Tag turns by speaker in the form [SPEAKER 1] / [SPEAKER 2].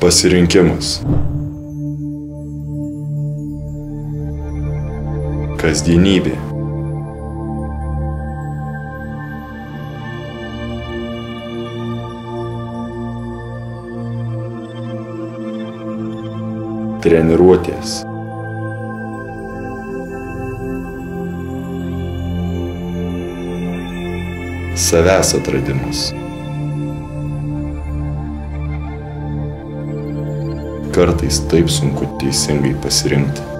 [SPEAKER 1] Pasirinkimas. Kasdienybė. Treniruotės. Savęs atradimas. Kartais taip sunku teisingai pasirinkti.